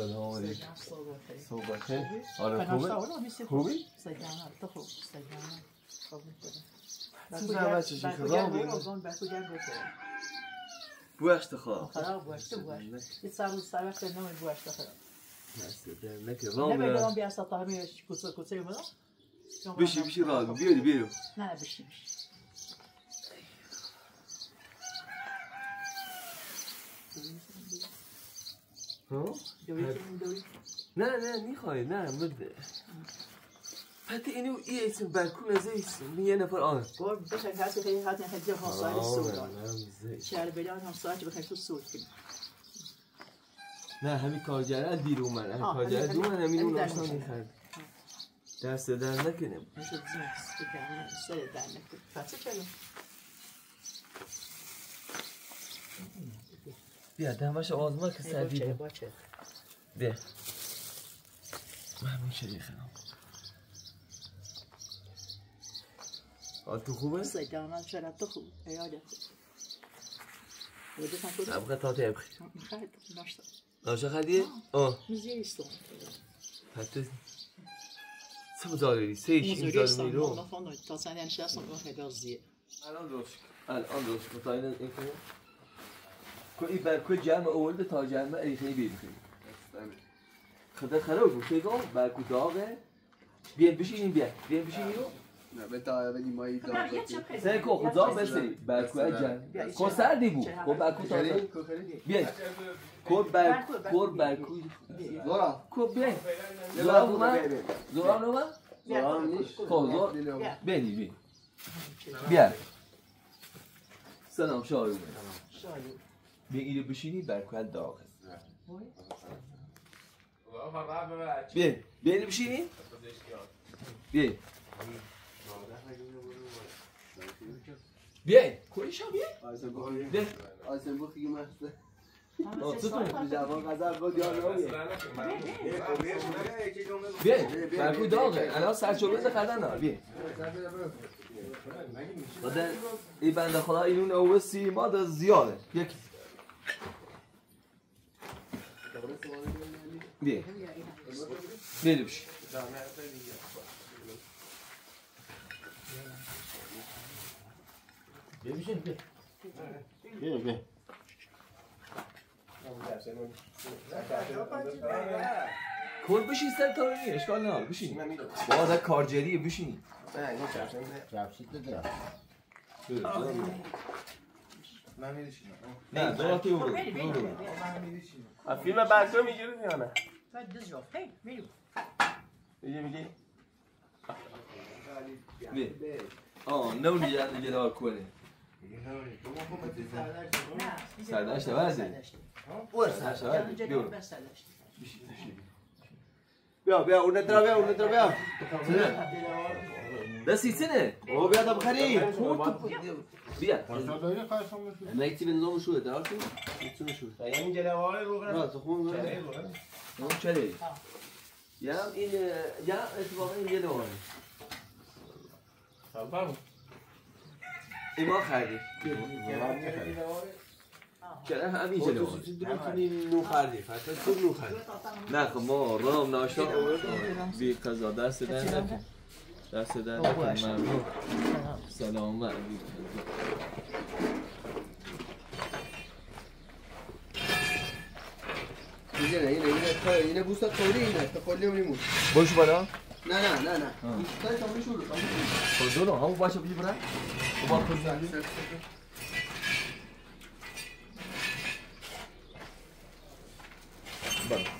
سلام علیکم صحبت خیر خوبی؟ آره خوبه؟ خوبی؟ تو زحمت چشی خراب بوش تخواه خراب باشه باشه یه سر روز سر وقت نمی باشه خراب نکه رام نمی‌دونم بیا استا تاهمی کوسه کوسه مدا بشی بشی رام بیاری بیارو نه بشی بشی نه نه می‌خوای نه بده حتی اینو ای ایسم برکون از ایسم یه نفر آن بور بشه هستی خیلی حتی هدیه ها ساعت سودان. شهر بلان هم ساعت بخیر تو سود کنیم نه همین کارگره دیر اومد. همین کارگره دو من همین اون در می‌خرد. دست در نکنه. سر در فتی چلو بیا دمش آزما که سردی باچه بیا. من همین شریخ هم حال تو خوبه؟ Sajjana چرا تو خوب. ایاده خوب؟ آه. موزیستان حتی سه دلاری سه ایش این دلاری موزیستان میرو ما فاند تا سن نشستم اون خیلی زیه الان درست الان تا این این کنه کو این برکو جمع اولد تا جمع بیر خیلی خدا بود که گام برکو داغه بیان بشینیم بیان بیان بشینیم رو نه به تا بدی ما این داغ سه کو خدا بسری جمع کو سردی بود. کو برکو تازه بیان کو برکو کو برکو زورا. کو بیان زورا اومد؟ زورا اومد؟ زورا نیست. خب زور بینی بین بیا. سلام شاهی. شاید بیا اینو بشینی برکو داغه. بیا بیا اینو بشینی بیا بیا کویشا بیا بیا آسم بو خیلی مسته. جوان غزل بود یا نمیه بیا برکو داغه الان سرچوبه خردن ها بیا بعد این بنده خدا اینون اوه سیما دا زیاده یکی بیا بیا بشی کل بشین سر تا ببین اشکال نداره بشین باید کارجریه بشین نه دو راتی برو برو. فیلم برگاه می‌گیری یا نه؟ بعد دز جافت هی میرو میگه میگه بیا آه نونی یه دار کنه سردشت ورزه سردشت ورزه بیا برو. بشین بشین. بیا بیا اون ترا بیا اون ترا بیا دستی سنه او بیا تا بخری بیا نکتی به نظام شوه دار شو می‌تونه شو این جلوه رو را تو خون اون چله یا هم این یا اتفاقا این یه دواره این ما خریدیم چرا همین جلو نو خردی فقط تو نو خردی نه خب ما رام ناشتا بی قضا دست در نکن دست در نکن ممنون سلامت بی قضا اینه نه اینه اینه اینه بوستا توری اینه تا کلی میمون باش بالا نه نه نه نه این تا تموم شد خب دو رو همون باشه بی برن با خود بالا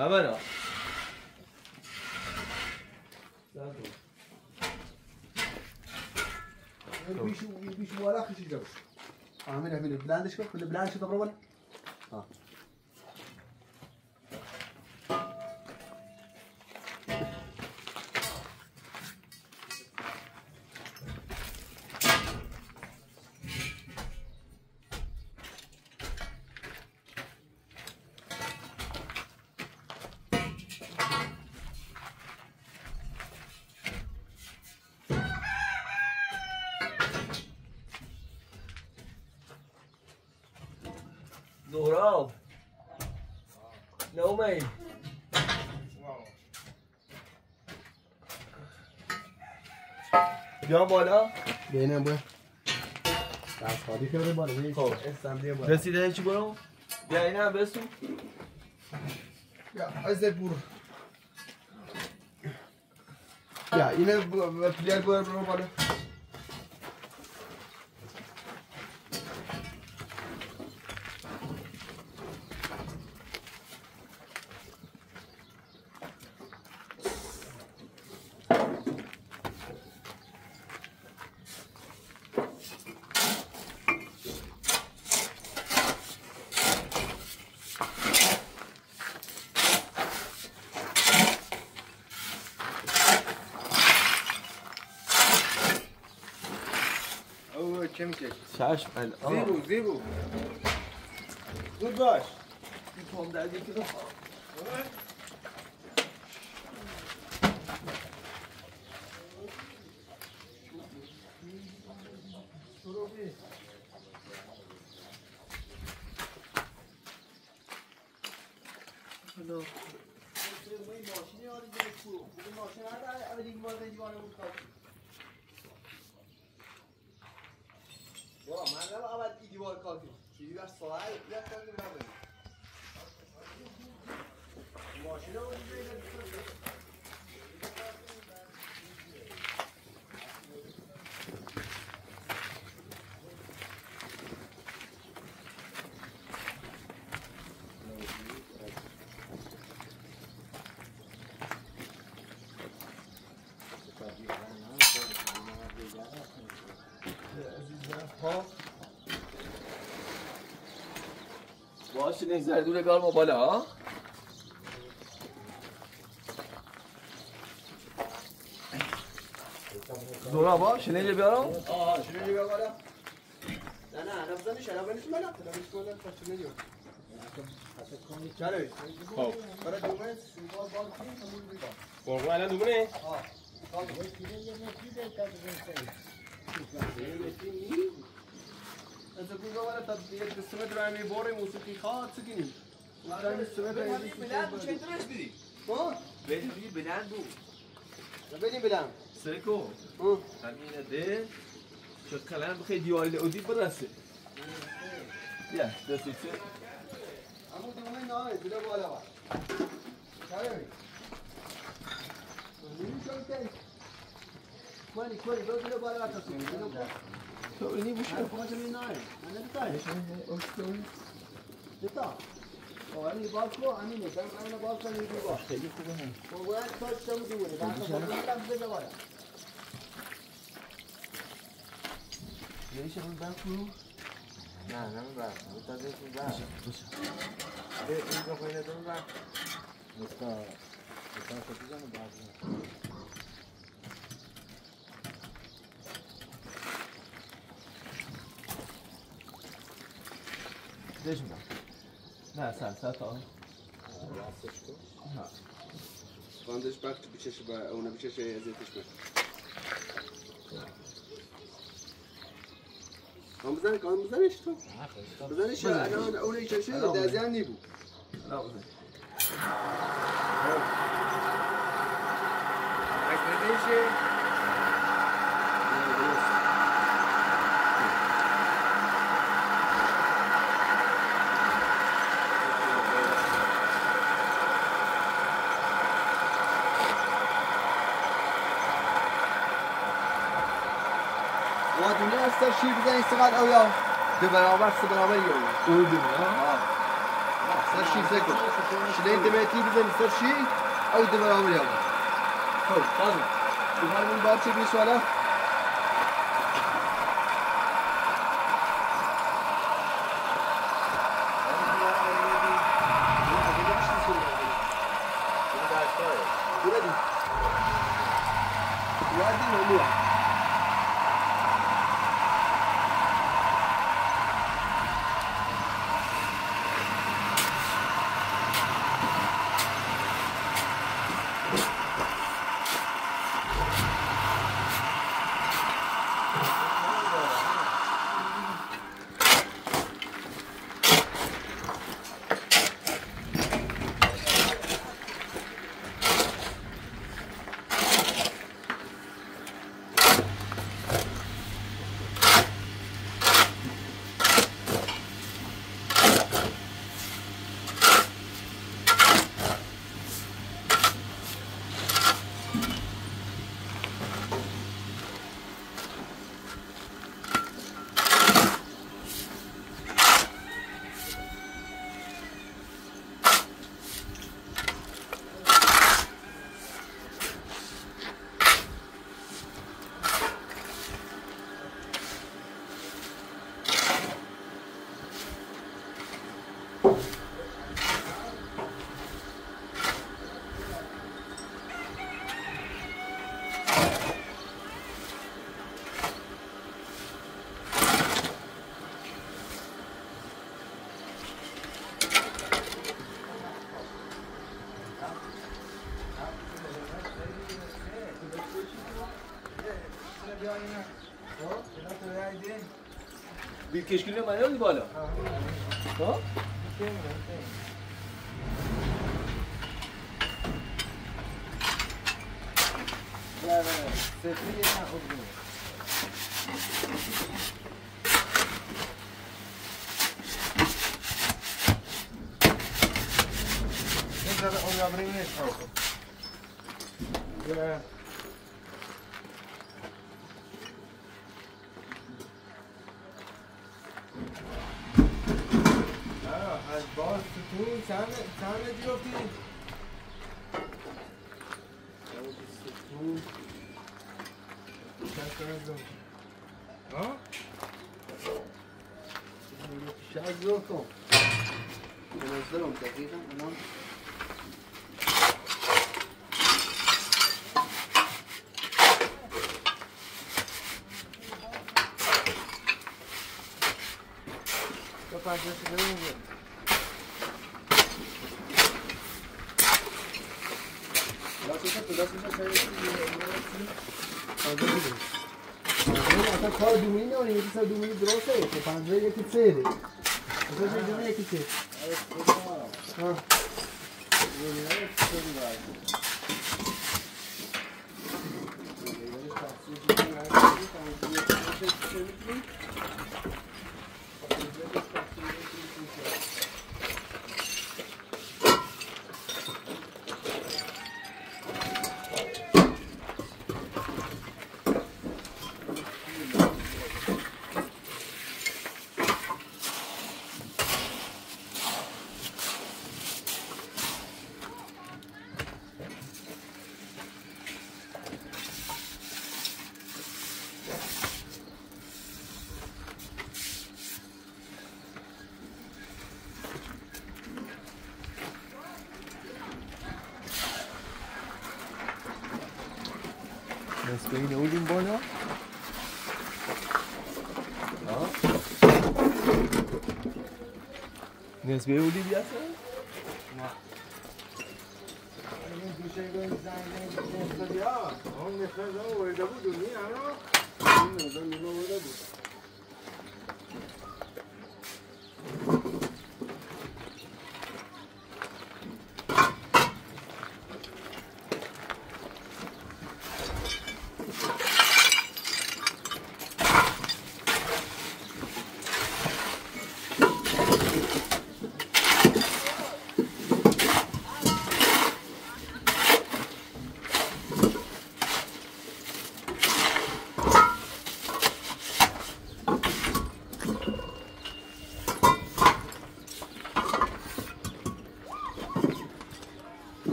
Ah voilà. بيشو بيشو ولا خشي جو. عاملها من البلاندش كل البلاندش تضربون. آه. بینم بیا دست خالی که بره بالا. بیا خب. استم بیا بالا. رسیده چی برو؟ بیا این هم بسون. بیا از برو. بیا اینه پلیر برو برو بالا او چه میشه چشم الان. زیبو زیبو. زود باش این پام درد یکی باشه نگذره دور کار ما بالا ها زورا باش شنیده بیارم آه شنو بیا بالا نه نه انا من نه بزنش کلا فشنو دیو چرا خب برای دومه سیمبال بال کنیم همون بیا قربون الان دوبونه از اون گواه ولی تا دیگه دستمه در همی باری موسیقی خواه سگینی در همی دستمه در همی درش بیدی ها؟ بهتری بلند بود. بدیم بدم. سرکو. ها؟ همینه ده. چه قلم بخی دیواری لعودی برسه بیا دستی چه؟ همون دومه نه دیگه بالا با چرا مانی کوی دو دیگه بالا تا سو تو اینی بوشه من کمک می نه من نمی‌تونم دیتا ولی باکو همینه دم انا باکو میگی با خیلی خوبه هم موبایل تاچ تم دوره بعد خودم بده بالا یه شما بر کنو نه نمی‌برم تا دستون بر به اینجا خوینه دون بر مستا مستا بر دش میدم نه سر سر تا راستش وقت بچش با اون بچش ازیتش کن کام بزن کام بزنش تو. بزنش الان اون ایچشه دزیان نیبو نه بزن. و دنیا است شیر بزن استقاد او یا دو برابر سه برابر یا اون دنیا سر شیر سکو شلین دمیتی بزن سر شیر او دو برابر یا خب بازم تو هر من چه بیش keşkülüyor mu? Ne oldu embora. Ha? Yeah. شاید زور کن منزلهم دقيقة أمام تو پنجه شده میگه لا تشوف لا تشوف اصلا کار دومینی نمانی یکی سر دومینی درسته که پنجه یکی سیره اصلا دومینی یکی سیر ها نصف این اولیم بالا ها نصف اولی بیاسته این گوشه گوی زنگ نفتادی ها اون نفتاد ها ورده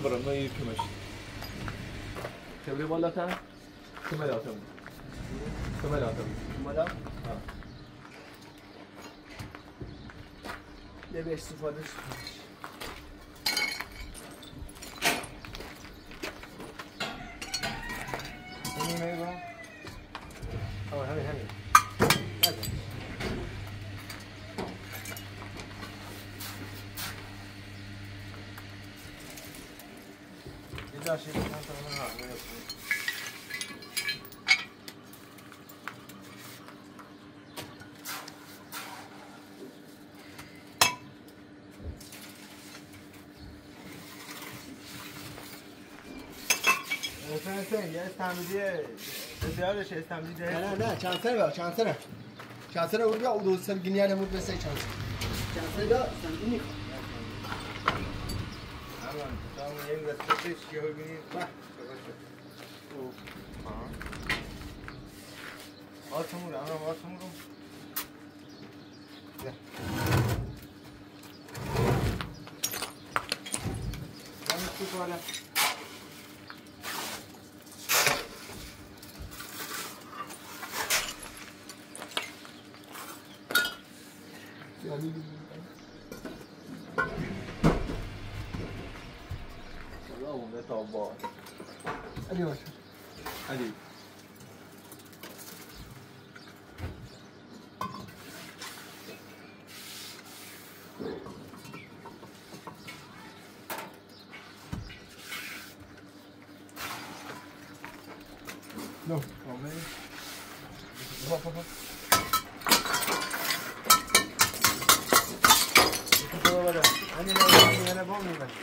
Devre mal varanna yıkmış. Devre mal ata. Kımel atam. Kımel atam. اومدم ها. یه به حسین یه استمدی بسیارش استمدی نه نه نه سنه بیا سنه چند سنه اون بیا او دو سن گینی هر مود بسه چند سنه بیا این می‌خوام الان تا اون یک دسته چیه ببینیم به. آسمون الان آسمون رو بیا یعنی تو بالا یعنی Salla onda tavba. علی باشه Hadi. نو تو بالا همین الان میانه با میبن اگر سخت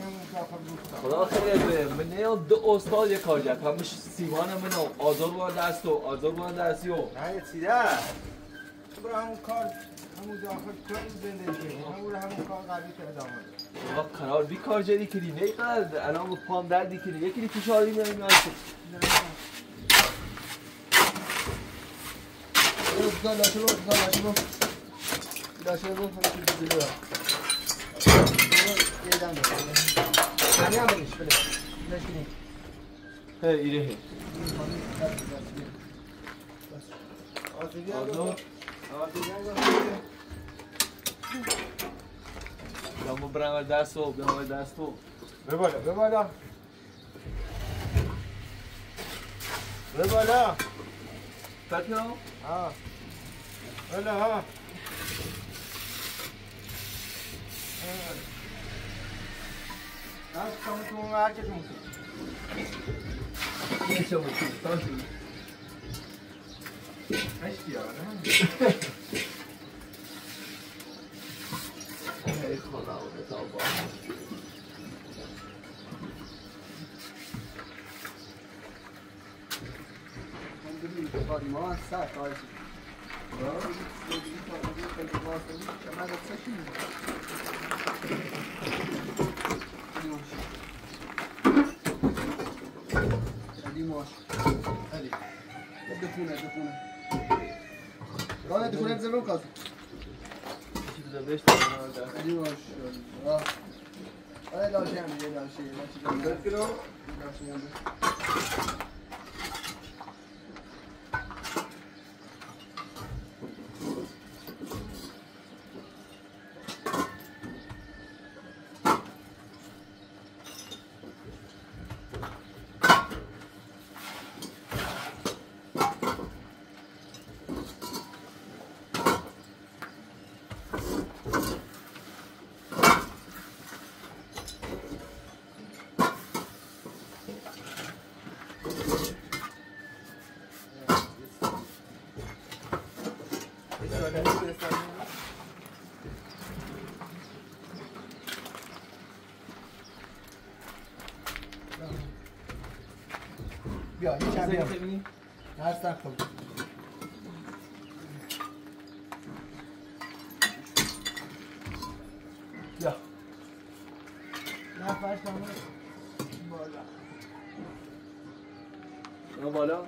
همون کافر بود خدا خیلی من نه دو استاد یک کار کرد. همش سیمان من آزار بودن دست و آزار بودن دستی و نه یه چیده برای همون کار همون داخل کل زندگی همون همون کار قبلی که ادامه ده با قرار بی کار جدی کردی. نه قرد الان با پام دردی کردی. یکی دی فشاری میاد میاد لاشه رو لاشه رو همه چیز دیگه رو یه دم بزن همین هم بریش بله بلش کنی هی ایره هی آسیبی هم آزار گفت آسیبی هم گفت بیام برم دست و بیام دست و به بالا به بالا به بالا فکر ها بالا ها دست کم تو اون هرکتون میشه بود تانسی هشتی ها نه ای خدا و کتابا من ببین که کاری ما از سر کاری علی ماش علی دفونه دفونه راه دفونه بزنم کاز چی بوده بهش دست علی ماش راه آره لاشه هم یه لاشه لاشه کنو لاشه هم بیا یکم بیا ببینی هستم خب بیا نه فرش تمام بالا اون بالا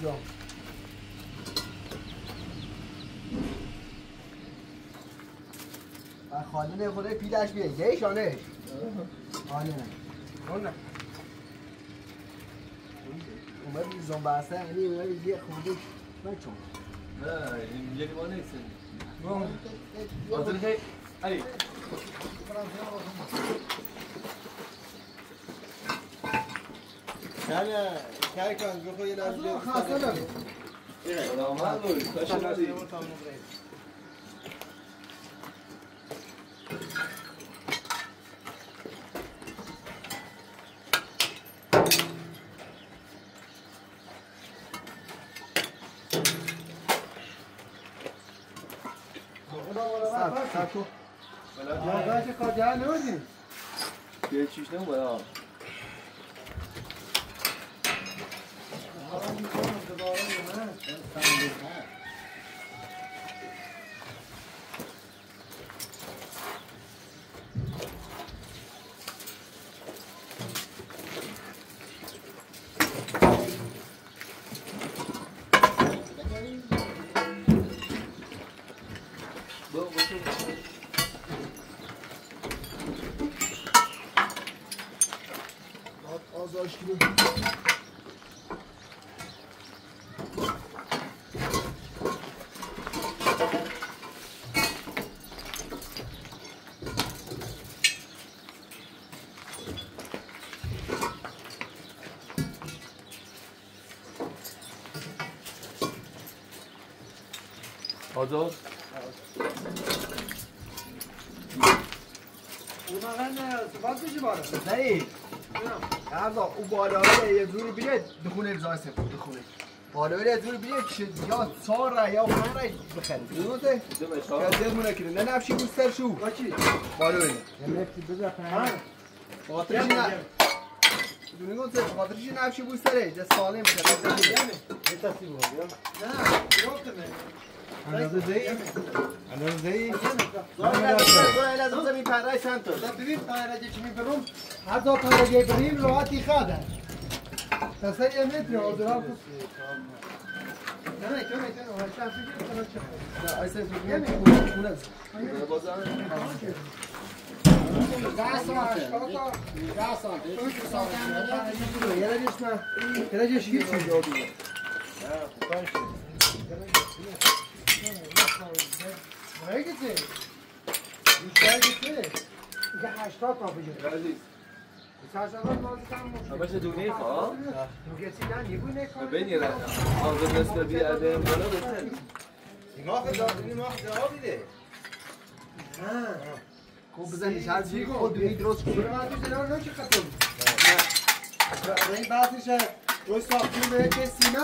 بیا و خانه خدای پیلش بیه یه شانش. آنه اون نه اومد میزان بسته یعنی اومد یه خورده نه این یکی ما نیست. آزر خیلی علی نه کاری کن بخواه یه لحظه خاصه داره سلامت باشی یه چیش نمو بالا برو آزاد. نه عرضا او بالا یه زوری بیره دخونه رضای سفر دخونه بالا یه زوری بیره که یا چهار را یا پنج را بخرید درسته؟ دو یا مشا دمونه کنه نه نفشی بوستر شو. بالا اینه خاطرش نه. گفت خاطرش نفشی بوستره جه سالم بشه اندازه زی اندازه زی لازم زمین پرای تا ببین پایرجه چی می‌برم حتی پایرجه بریم راحتی خواده تصدیل یه متر آدرام نه نه کنه کنه هشتم فکر کنه ایسه بگیم خونه بازم ده نه گیتی بیشتر گیتی دیگه هشتاد تا بجه عزیز همش دونه خواه گیتی نه نیبونه کار ببین یه آزاد نسل بیاده بالا بهتر ناخ داد این ناخ جواب میده خوب بزنیش هر جوری خود دونی درست کنی برو من تو زنان نوچه خطا این بحثش روی ساختون به که سیمه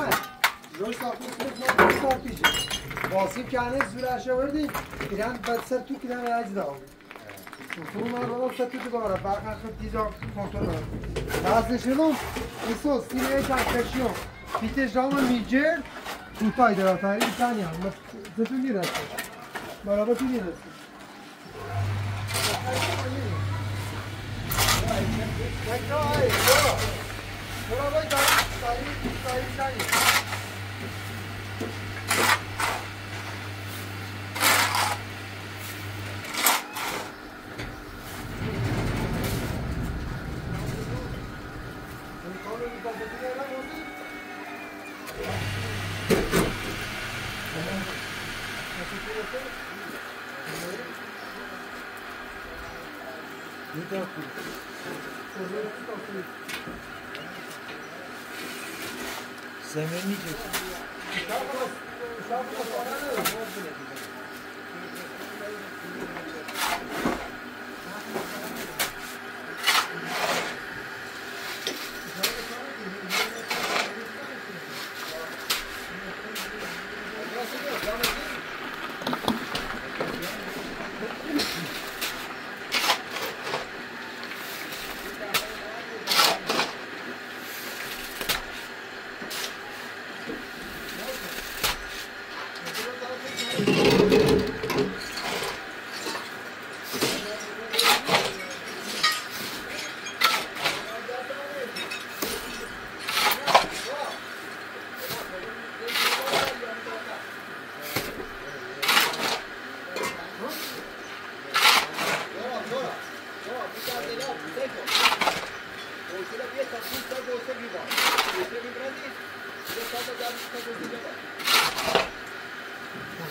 روی ساختون به که سال واسیب که هنه زور اشه بردیم ایران بعد سر تو که دن رجی دارم مطورو من رو سر تو که دارم برقه خود دیجا کنترل. دارم باز نشیدون ایسو سیمه ایش هم کشیم پیتش میجر تو در دارم تایی ایسانی هم زفن می‌رسی برا با تو می‌رسی Let's go,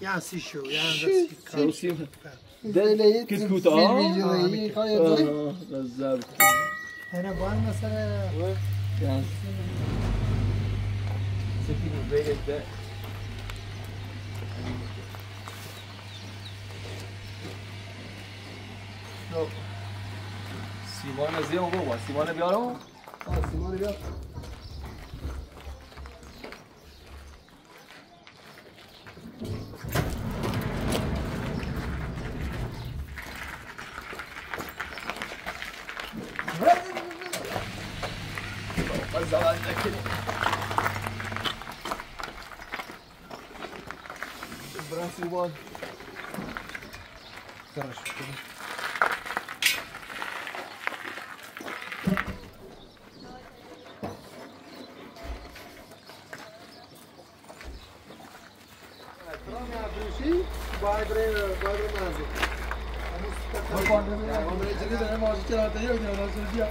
Ja, sicher. Ja, das geht Deneyin. Kız kutu. Aa, videoyu kaydedin. Gazzab. Hele var mesela. Yani. Sekiz beygette. سیمان زیه اون بابا سیمان بیارم Simonu yok. از زمان نکنی برن سیمان Tamam ya bu şey baybre baybre mazı. Amreciğini de hem ağacı kenarda yok ya ondan sonra diyor.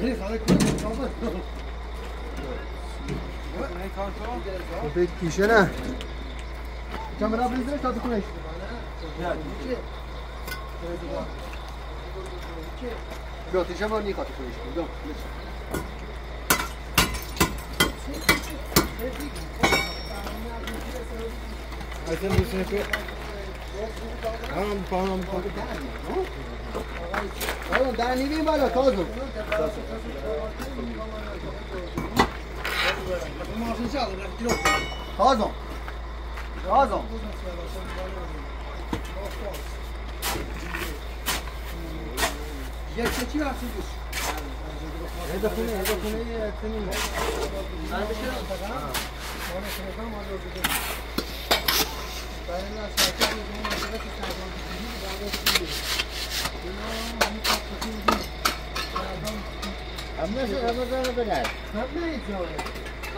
Hey sana kıyım kaldı. Köpek kişi ne? Kamera bizde tadı koy. Yok, diyeceğim ama niye katı koyuyorsun? Yok, Ayten bu sene koy. Tamam, tamam, tamam. Oğlum daha ne bileyim hala kazım. Kazım. Kazım. Gerçekçi var siz. Ne de konu, ne de konu, ne de konu. Ben bir şey yok. Sonra sonra mı alıyordu? Ben de aşağıda bir gün sonra ki sen bana bir gün daha da اما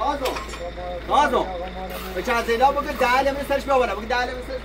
کازم کازم به چند زیلا بگه ده لمه سرش ببالا بگه ده لمه سرش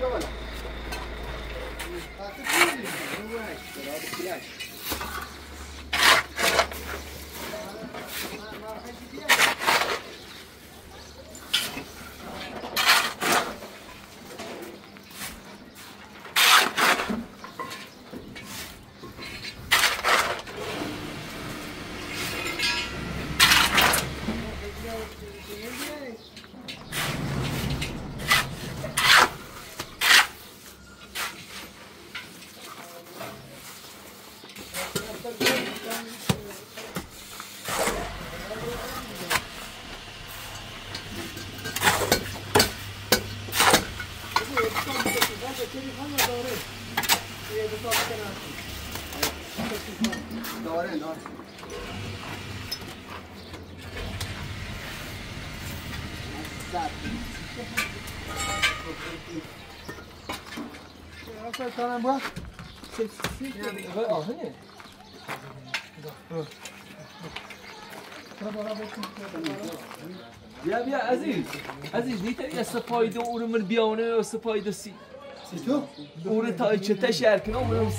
اصلا کنم با آهنه بیا بیا عزیز عزیز نیتری استفایده اون من بیانه استفایده سی سی تو اون تا چه تشر کنم اون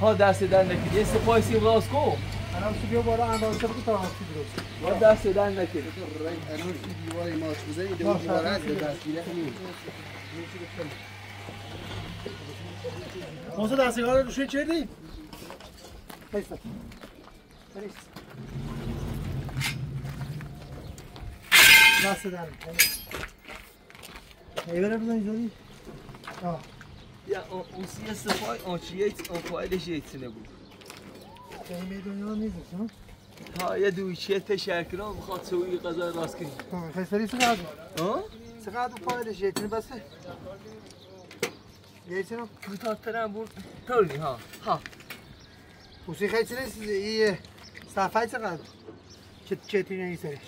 ها دست در نکید یه سپای سی راست کن الان تو بیا بالا اندازه بگو تا هستی درست و دست در نکید الان دیوار ماچ بزنی دیوار دست میره موسا دستگاه رو روشوی چردی؟ بیسته بریست دست در ایوره بزنی زدی؟ آه یا اون سی استفای آن چیه اون فایلش یه بود خیلی دنیا نیست ها؟ ها یه دویچه تشر کنم بخواد سوی غذا راست کنی خیلی چقدر؟ ها؟ چقدر پایلش یه بسه؟ یه چنم؟ کوتاه‌ترم بود طوری ها ها موسی خیلی نیست این صفحه چقدر؟ چه چه تینه این سرش؟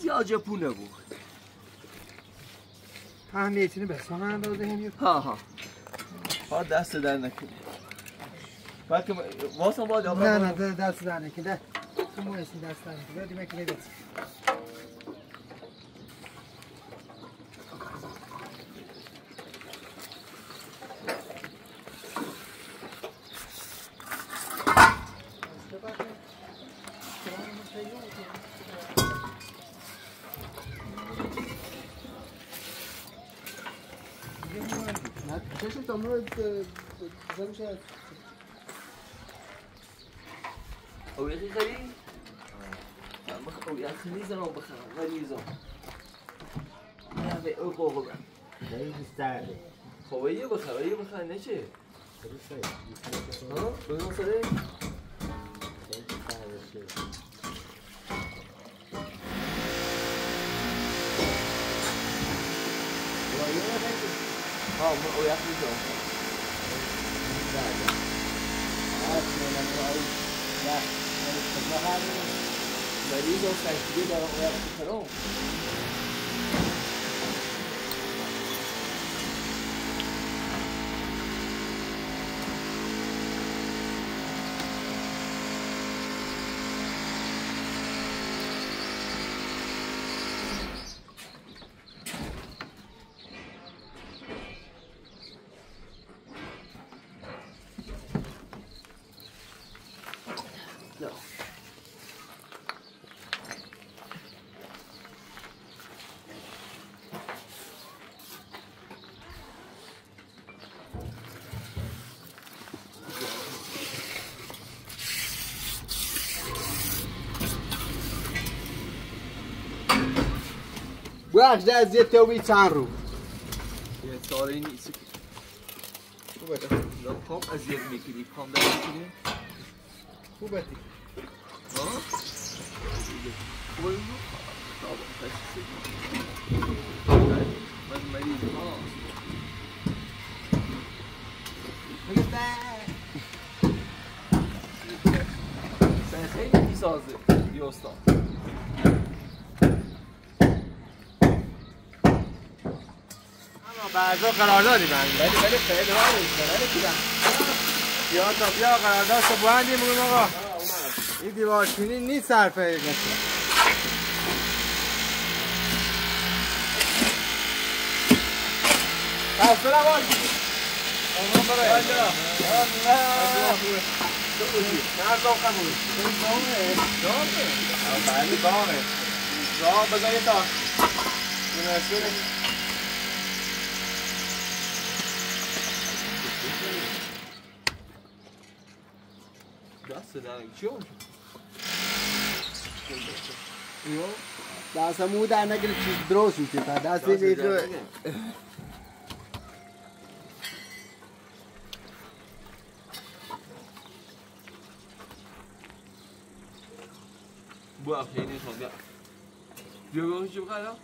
زیاد جپونه بود هم یه چینه بس من اندازه هم یه ها ها ها دست در نکنی بلکه واسه باید نه نه ده- دست در نکن ده تو مویسی دست در نکن دیمه که چشم تا مرو بزنم شاید اویقی خری؟ من بخ اویقی خری زنم بخرم غریزم نه به او بابا برم خیلی سرده خب یه بخر یه بخر نه چه؟ خیلی سرده ها؟ بگم سره؟ خیلی سرده شد ها من اویقی می‌زنم مریض و سشتیگه دارم اویقی خرم بخش ده از یه توی چند رو یه ساله نیست که خوبه لا پام اذیت می‌کنی پام در می‌کنی خوبه ها خوبه اینو بابا پس من مریض ها سن خیلی می‌سازه یه استاد بعضا قراردادی بندی ولی ولی خیلی نیست. ولی کیرم بیا تا بیا قرارداد تو بندی بگم آقا این دیوار چینی نیست صرفه مثل خسته نباش آقا. برای نه ذوقم بود بله داغه راه بذار یه تا مناسبه دست در چی اون دست مو در نگیره چیز درست میشه تا دست دیگه Bu akşeyi ne son ya? Diyor yok hiç bu kadar.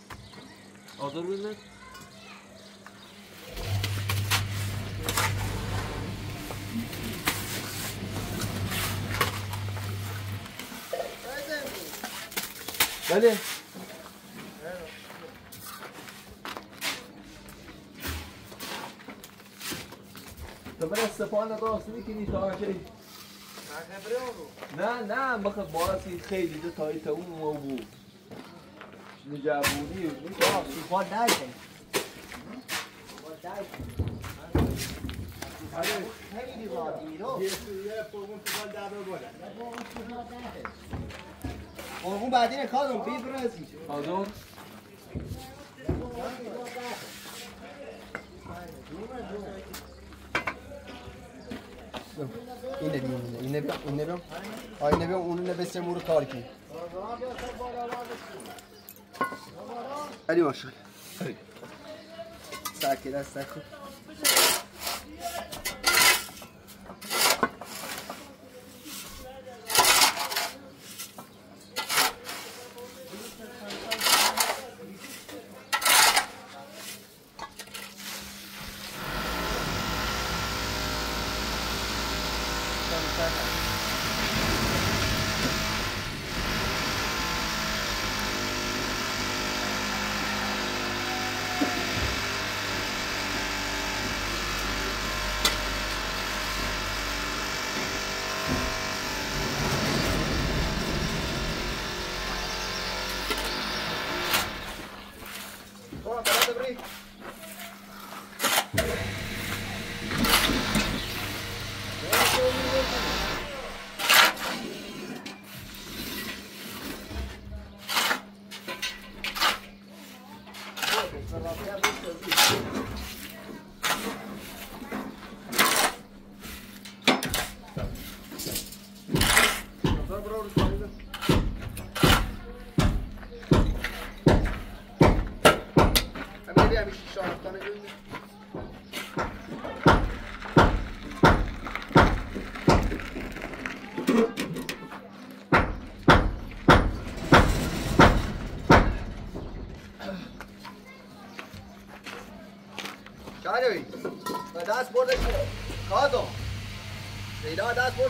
Azar mı بله تو من استفان راست می‌کنی تا چه نه نه بخه باسی خیلی دو تایی تا اون و بود نجابونی و سوپا نایکن خیلی وادی رو قربون بعدی نکادم بی برازی آدون اینه بیم اینه بیم اینه بیم آینه بیم اونو نبسته مورو کار کی علی ماشاءالله ساکت ساکت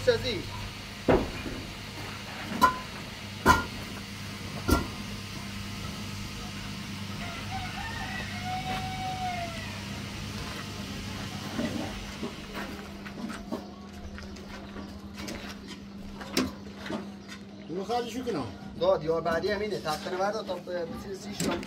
شزی اینو خرجشو کنم. داد یا بعدی همینه تختنه بردار تا سی شام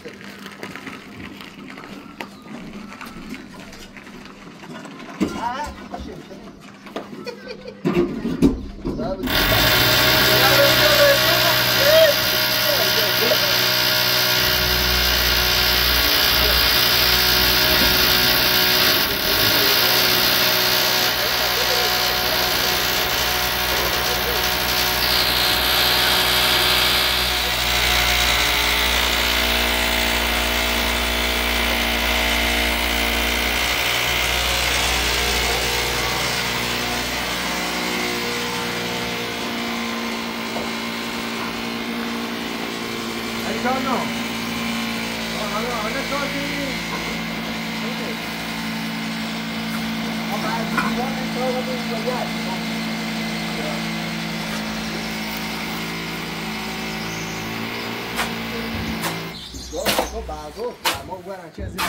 بعضو ما گوارن چه زیدی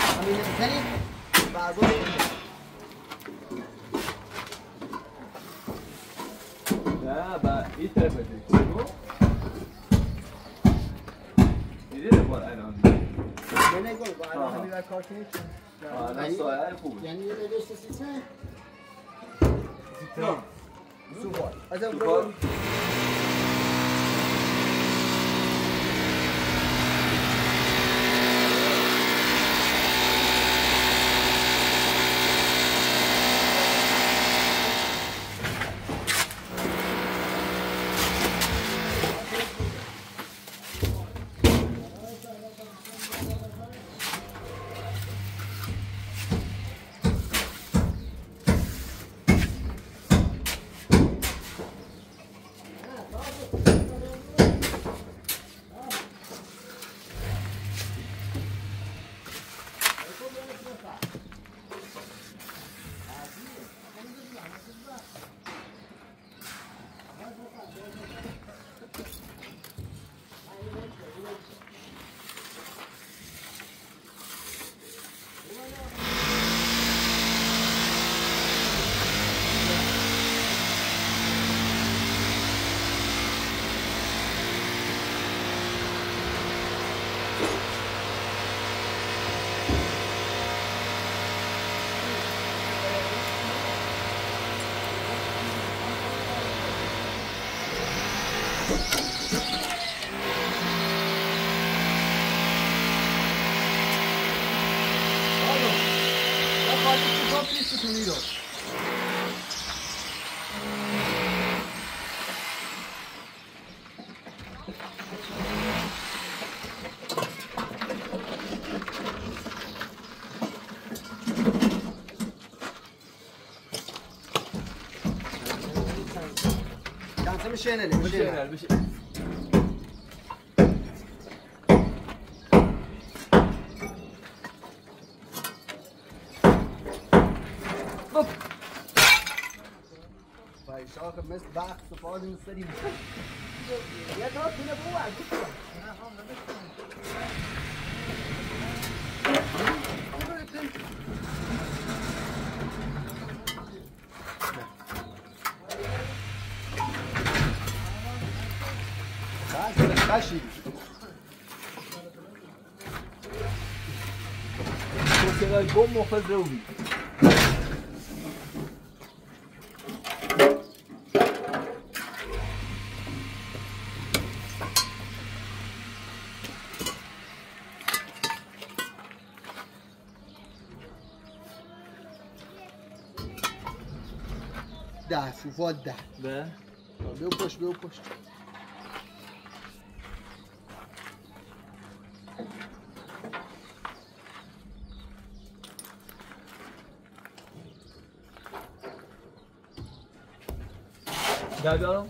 همین بزنی بعضو نه با این طرف دیگه دیدی بار الان نه نگو با الان همین کار کنید الان سایه خوبه یعنی یه نوشته سیسه سوپر از اون Kanske med känner det. بشه Känner. بشه Vai, choca, mas barco, Só pode não ser Kashi. تو گم مخفز روی ده شوفات ده به بیو پشت بیو پشت در بیارم ساعتی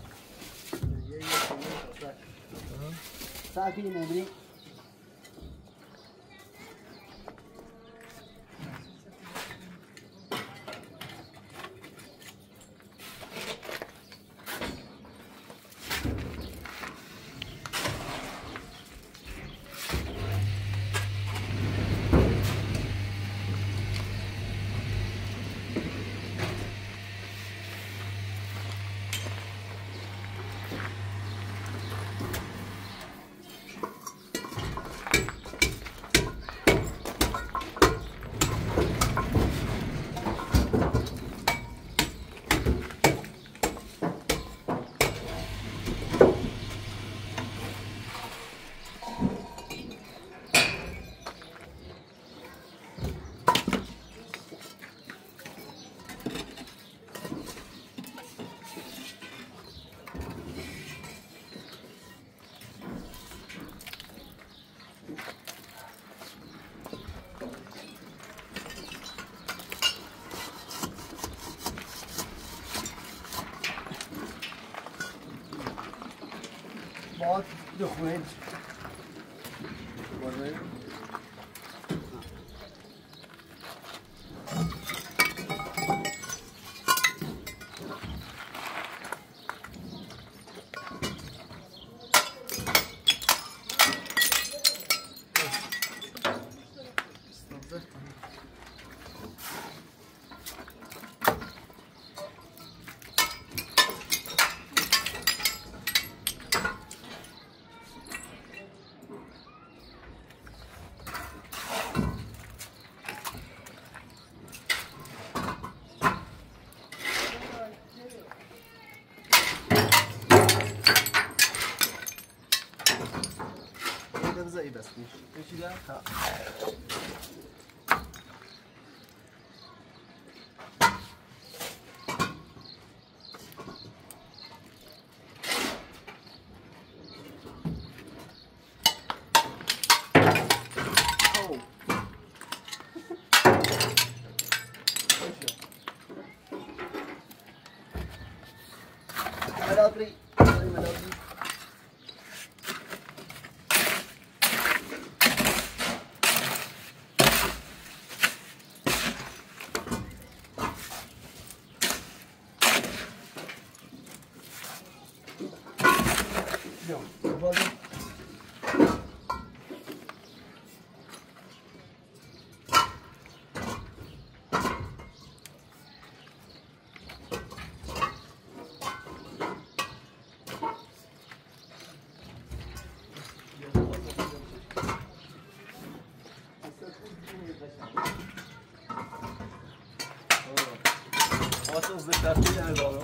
language. Bangkok. Hızlı tersi geldi oğlum.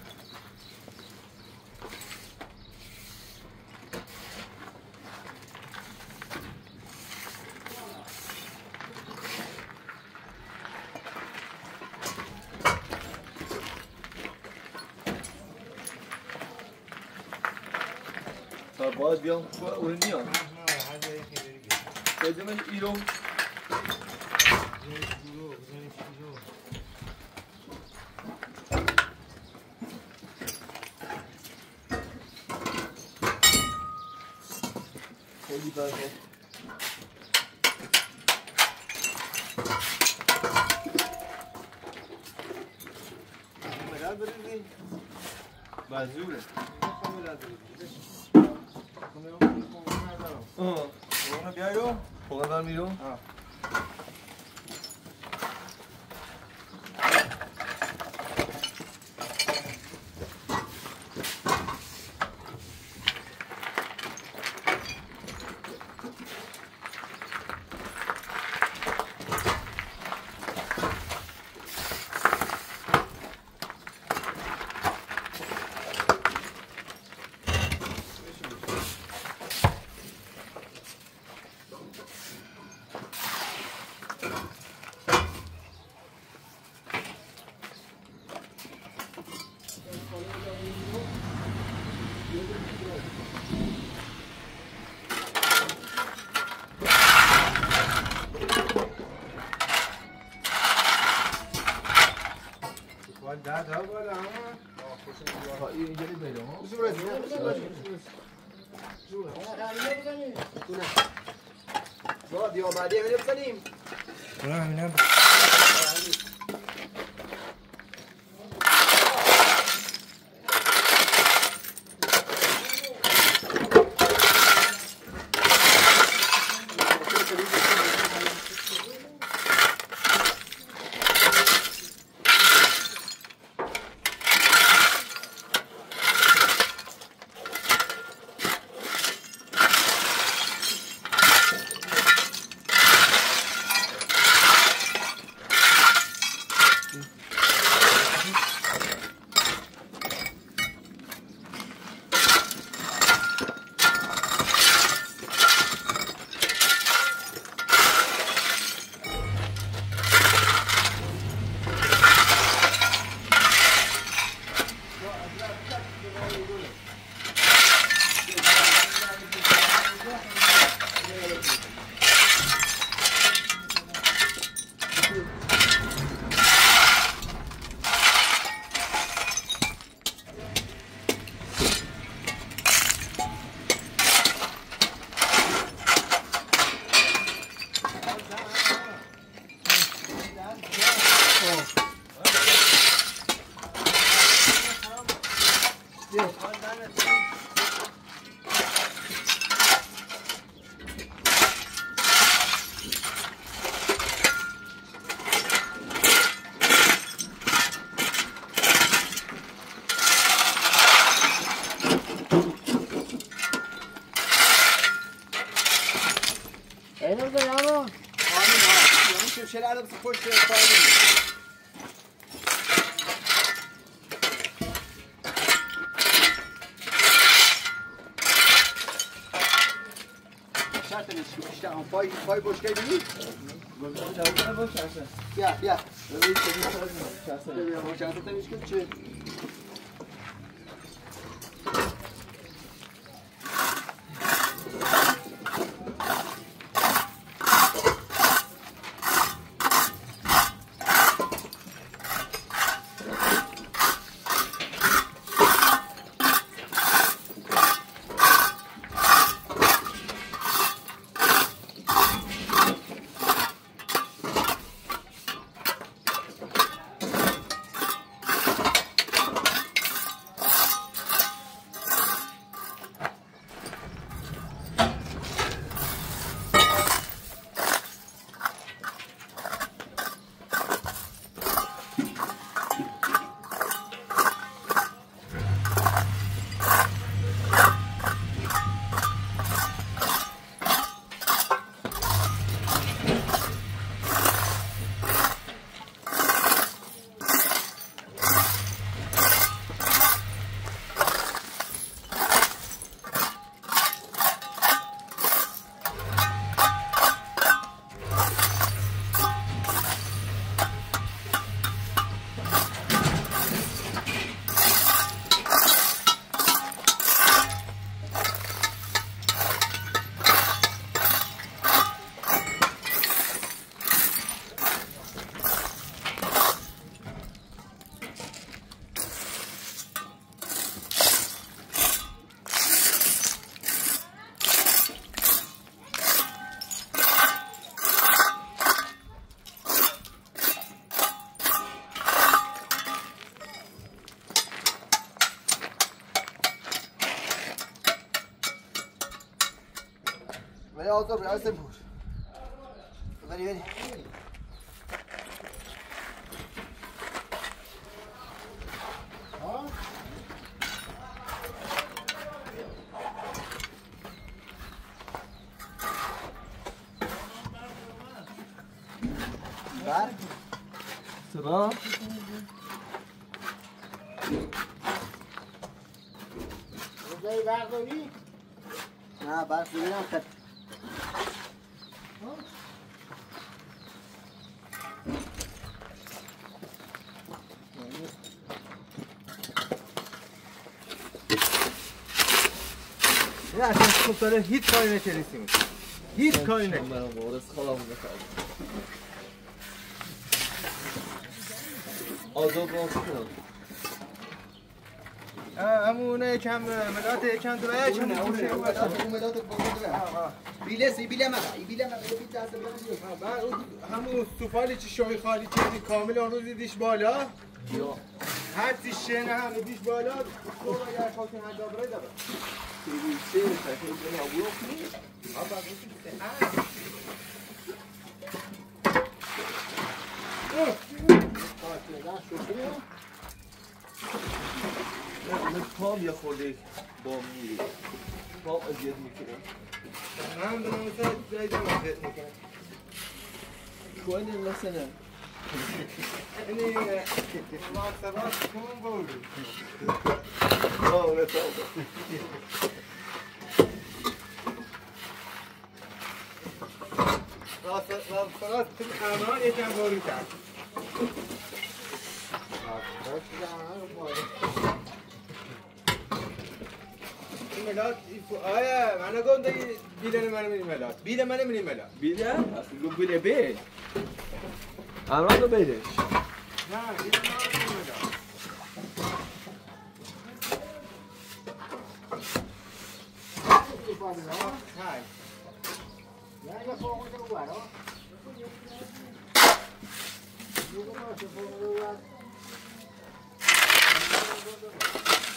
باید بیام اون میام بدمش ایرو خیلی برگاه بازوره 啊 距。آزار بیا اسم پور بری بری بر سبا روزای برداری نه بر ببینم خط نه اصلا خوب داره هیچ کاری نکردیم هیچ کاری نکرد آزاد باز کنم همونه یکم ملات یکم دوره یکم بیله سی بیله مگه بیله مگه بی دست بگیر بعد اون همون سوپالی چی شوی خالی کردی کامل اون روز دیدیش بالا. یا. هر چی شنه هم دیدیش بالا. تو اگر خواهی هر دابره دابره سه تکیه بنا بروخنی من پام یه با میری پام اذیت می‌کنه من دارم مثلا جایی مزید می‌کنم کوین مثلا یعنی محاسبات کن بودی آه نتاو بارو کرد ملات آیا منو گفت بیدن منو میری ملات بیدن منو میری ملات بیده؟ اصلا گو بیده بید الان رو بیدش نه بیدن منو میری ملات Thank you.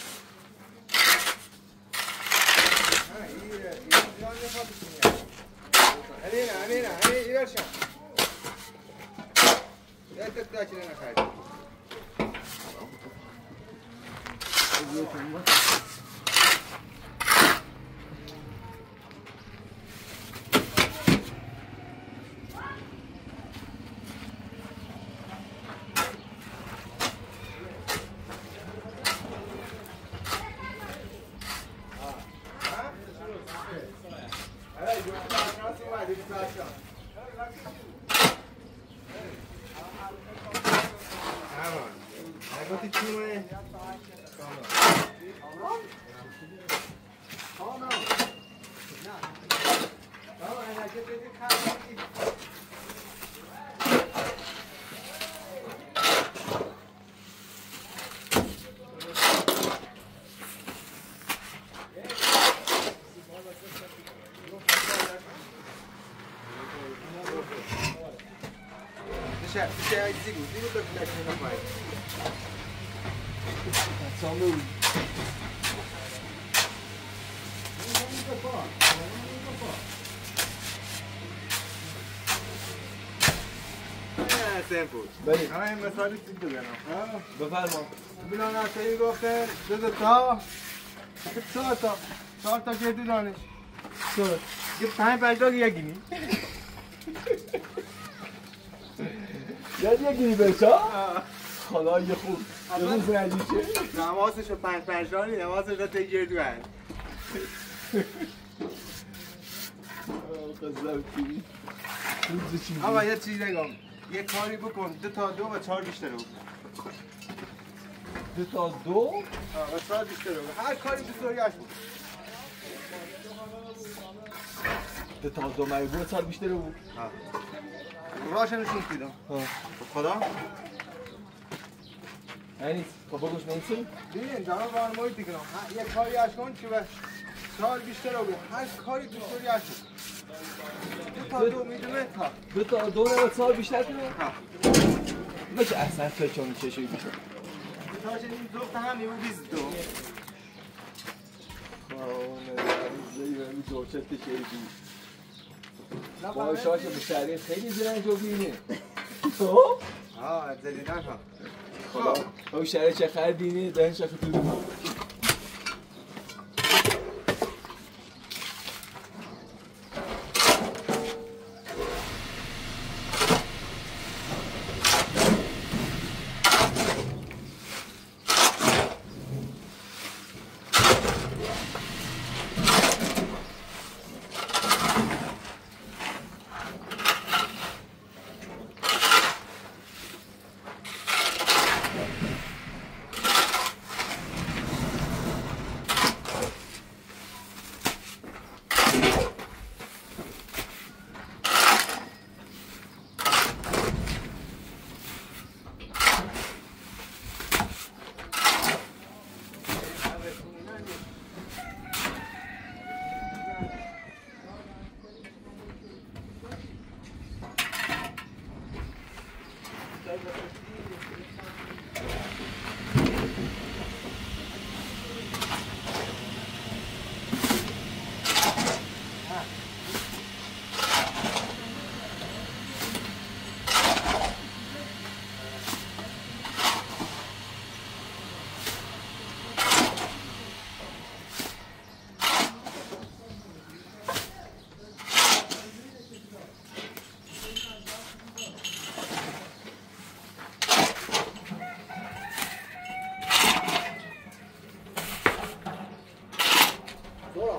Deixa, deixa aí, desliga, desliga o teu aqui na pai. Só meu سمپل بله همه این مسائل چیز بزنم بفرما بلا نسایی گفتن دو دو تا چهار تا چهار تا که تو دانش چرا؟ یه پنج پنج تا یکی نی یاد یکی بچا خدای خوب. یه روز ردیچه نمازش رو پنج پنج تا نی نمازش رو تگیر دو چی اما یه چیز نگم یه کاری بکن. دو تا دو و چهار بیشتر رو دو تا دو؟ و چهار بیشتر رو هر کاری تو سوریش بود دو تا دو بود سال بیشتر بود راشنشون دیدم ها خدا یعنی خب بگوش نیستی؟ ببین جناب بارمایی دیگه یه کاری اش کن که به چهار بیشتر رو هر کاری تو سوریش بود دو تا دو می‌دونه تا دو تا دو رو سال بیشتر کنه؟ ها میشه اصلا فکر چشی بیشتر تاج این زخت هم میبو بیز دو آه نه زیرا می دوچت کشیدی با شاش به شهری خیلی زرنگ و بینه خب آه زدیدن ها خدا او شهری چه خیلی بینه دهن شاش تو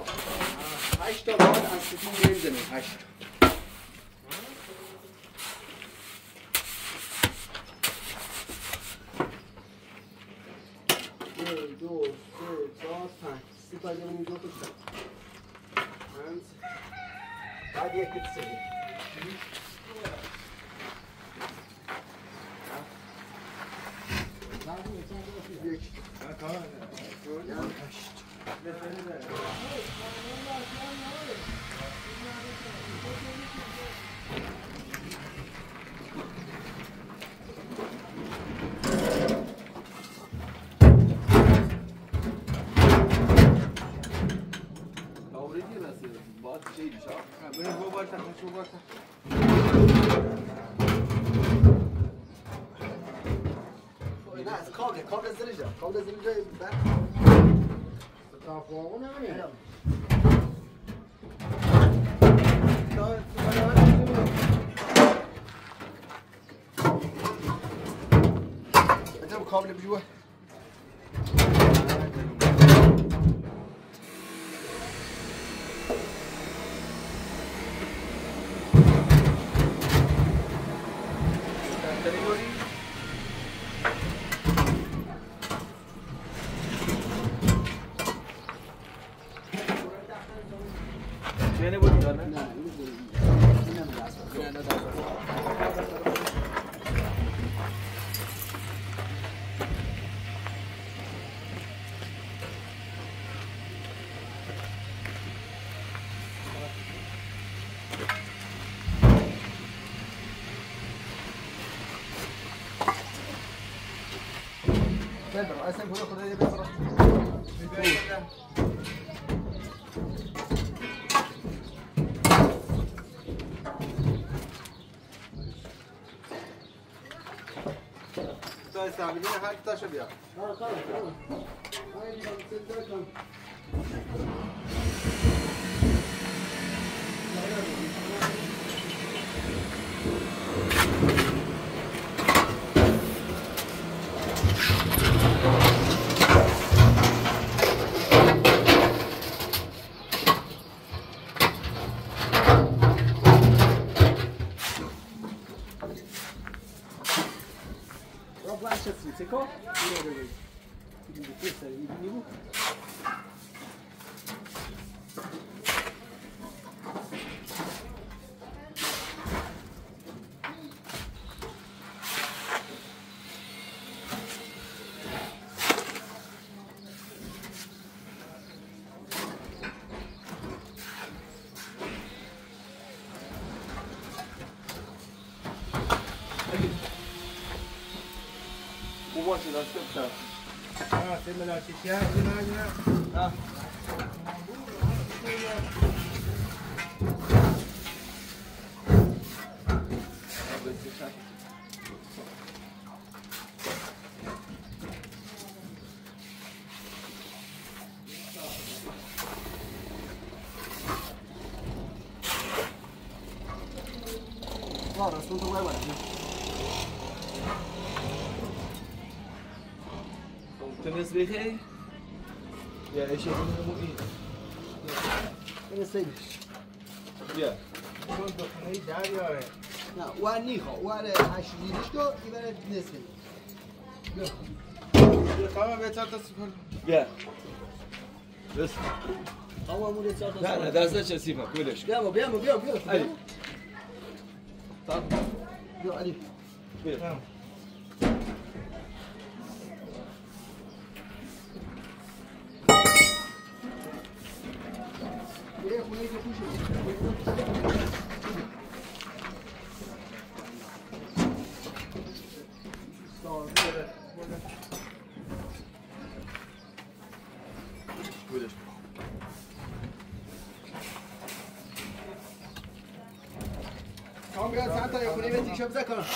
برو هشت تا بعد از ستون نمی‌زنه هشت یک دو سه چهار پنج سی تا جمعی دو تا شد پنج بعد یک سه Caldas ele já ऐसे घुरो खुद जगह पर Sağ olun. Hadi taşı bir. Tamam tamam. Haydi bakalım. D'accord Il est le. Il. Il menu. خوب باشه داشته باشم آه سه ملاچی تونس بخیر یا ایشه این. سیل. بیا. چون دخونه دریاره نه او نیخوا. او هشت دیدش تو این بره نصفه خواهم به چهار تا سپر بیا. بس. اما مونه چهار تا نه نه دست چه سیفه کولش بیا ما بیا ما بیا بیا علی. بیا بیا علی. بیا. خونه به تیشو بزن کنم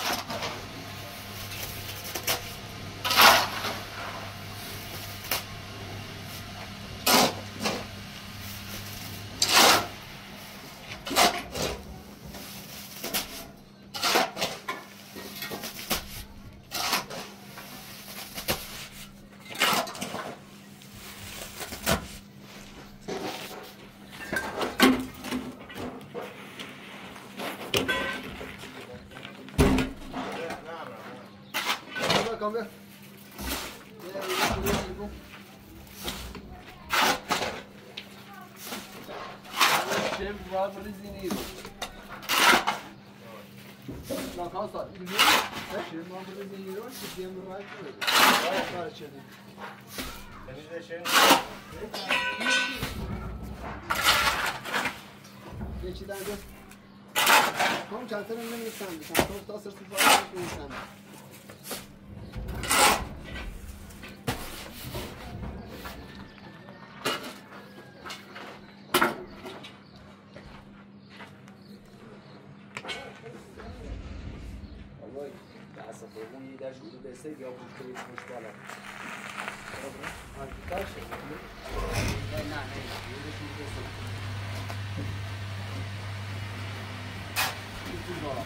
بیا کام بیا بیا بیا بیا بیا شم را بریزی نیرو نه کام سال چه ما بده نیرو چه دیم رای کنه کار چه دی یه چی دنده کام چند تا نمیستم چند تا تا سر سفارش نمیستم والله دست خوبون یه درش بوده بسته یا پشت بیت خوش بالا نه نه نه یه درش بوده بسته این تو بالا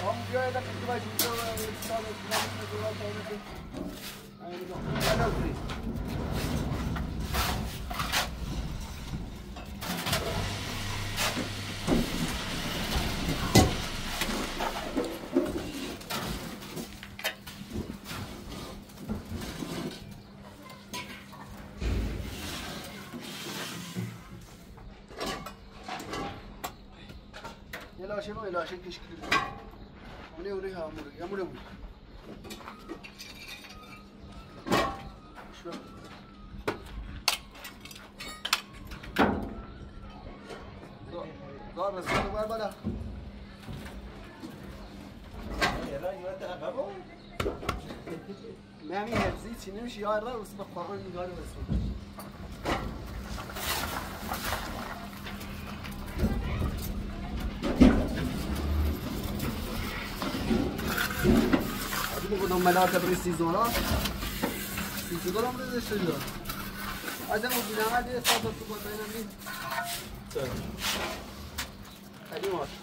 کام بیا یه دفعه باید اینجا و سال اسلام نگاه کنه اینو نه یه لاشه ما یه لاشه کشکیل اونه اونه همونه یا مونه بود شو دار رسول بر بالا من همین حفظی چی نمیشه یا را رسول قرآن نگاه رسول Abbiamo condommelata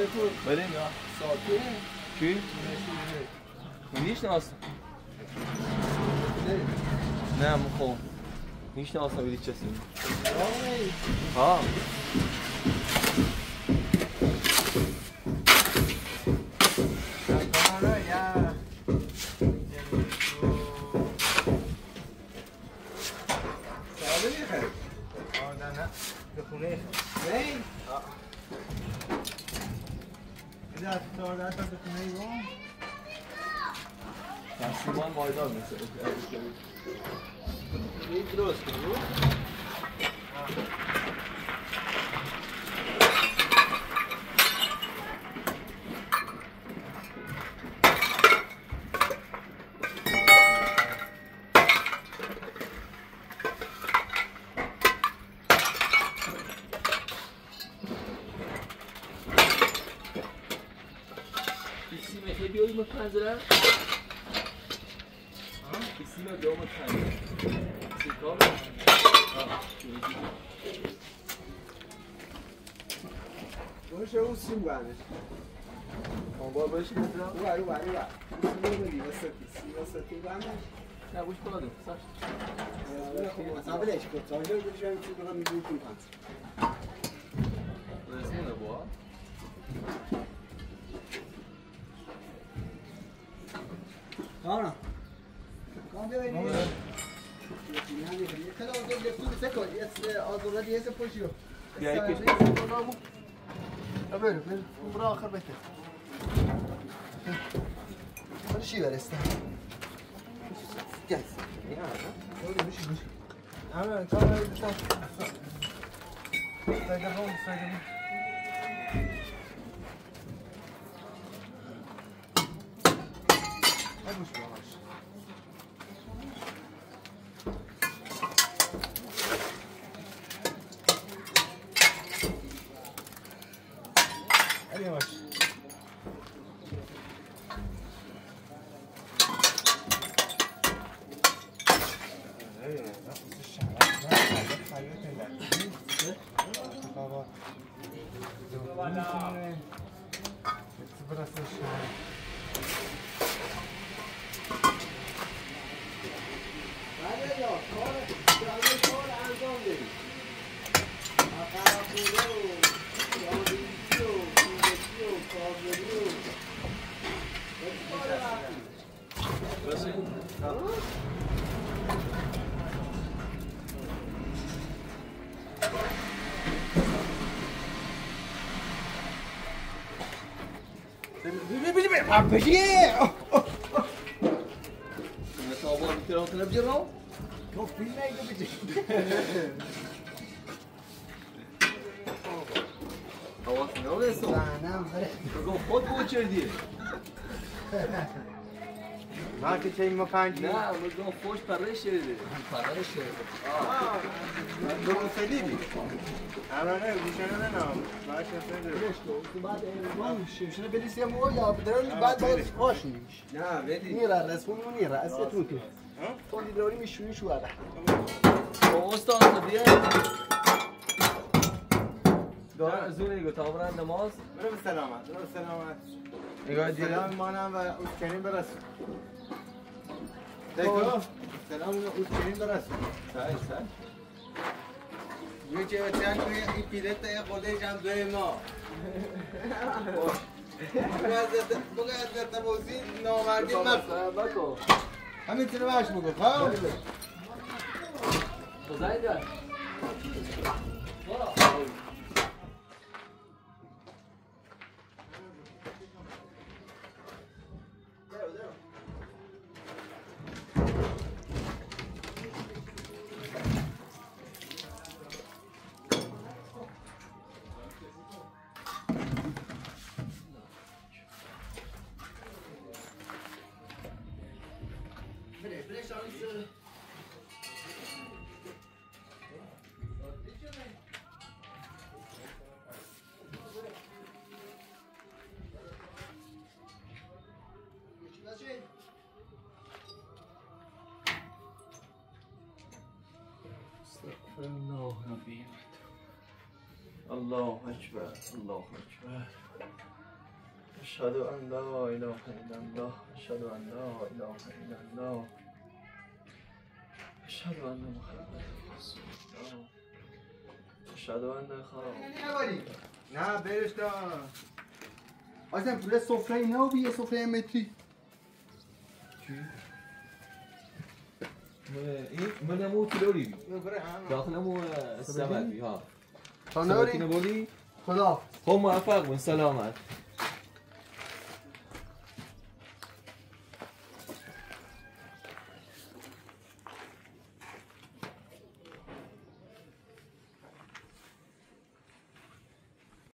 وایسه بود بریم یا صافیه کی؟ می‌شناسم نه من خب می‌شناسم ولی چه سیم ها آره، یا. ساده می‌خواد آه، نه، نه. بخونه. نه این از چهارده تا بخونه ای بود. تقسیمان مایدار مثل این درست کنو بیسیم خیلی بیایی من پنزره بیسیم بیایی من پنزره سیکار باشه اون سیم بندش آنبار باشی مثلا او بر او بر او بر اون سیم بندی واسه سیم واسه تو بندش نه بوش کنادم سخت مثلا بلش کن تاجر بودش همین چیز بگم میگوی کن پنس رسمونه با کارم کام بیا بینی یه کلا اونجا گفتو بسه کن یه آزولا دیگه سه پوشیو بیا یک کش برو برو برو آخر بهتر برو شی برسته گز برو بشی بشی آره، تا رو بشتم. سایده هم، سایده هم. نبوش باش علی باش. آره، نه، خودش شرف نه، خیلی خیلی خیلی. بابا. زودی می‌تونه. تو برسه شرف. بله یا کار جامعه کار انجام بدید اقربونه و یادگیری و کودکی و کارگری و مثل آبار می‌تونم کنم بجرم حواس نرسم زنم بره بگو خود بود چردی من که چه این ما پنج نه بگو خوش پره شده پره شده دو سلیدی همانه گوشنه ننام باش نفیده تو بعد ایمان شمشونه بلیسی هم یا بدرن بعد باز خوش نیش نه بدی نیره رسمون نیره از تو تو تو دیداری میشونی شو با استاد بیا دارم زونه نگو تا برن نماز برو به سلامت برو به سلامت نگاه سلام مانم و اوز کریم برسون دیگه سلام اون اوز کریم برسون سعی سعی. یه چه بچه‌ان توی این پیلت یه خودش هم دوی ما. بگه از تبوزی نامردی مفت بکن. همین باش بگو خب؟ اکبر الله اکبر اشهد ان لا اله الا الله اشهد ان لا اله الا الله اشهد ان محمد رسول الله اشهد ان خالق نه برش دار آزم پول سفره اینا و یه سفره متری این من مو کلوری داخل مو سمت ها تا سمتی ناری نبودی خدا هم وفق والسلامة